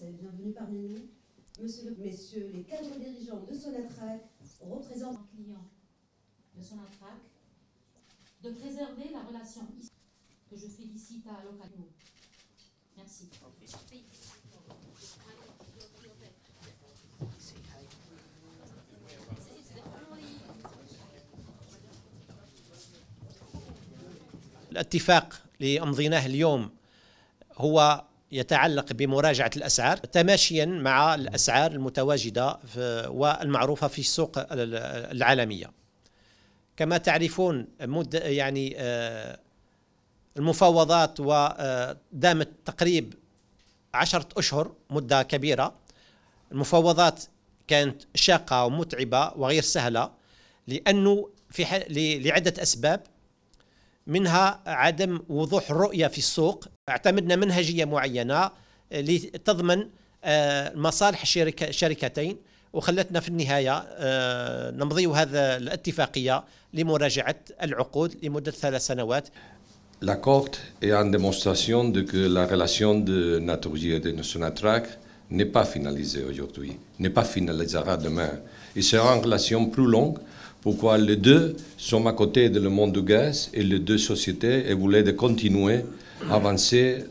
Monsieur le, messieurs les cadres dirigeants de Sonatrach représentent client de Sonatrach de préserver la relation que je félicite à l'occasion. Merci. الاتفاق اللي امضيناه اليوم هو يتعلق بمراجعة الأسعار تماشيا مع الأسعار المتواجدة والمعروفة في السوق العالمية. كما تعرفون مد يعني آه، المفاوضات ودامت تقريب عشرة أشهر مدة كبيرة. المفاوضات كانت شاقة ومتعبة وغير سهلة لأنه في لعدة أسباب. منها عدم وضوح الرؤية في السوق اعتمدنا منهجية معينة لتضمن آه، مصالح الشركتين وخلتنا في النهاية آه، نمضي هذا الاتفاقية لمراجعة العقود لمدة ثلاث سنوات L'accord est en démonstration de que la relation de Naturgy et de Sonatrach n'est pas finalisée aujourd'hui, n'est pas finalisera demain. Il sera une relation plus longue pourquoi les deux sont à côté de le monde du gaz et les deux sociétés et voulaient de continuer à avancer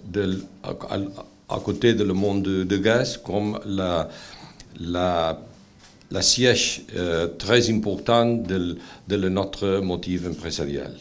à, côté de le monde du gaz comme la, la, la siège euh, très importante de, de notre motif empresarial.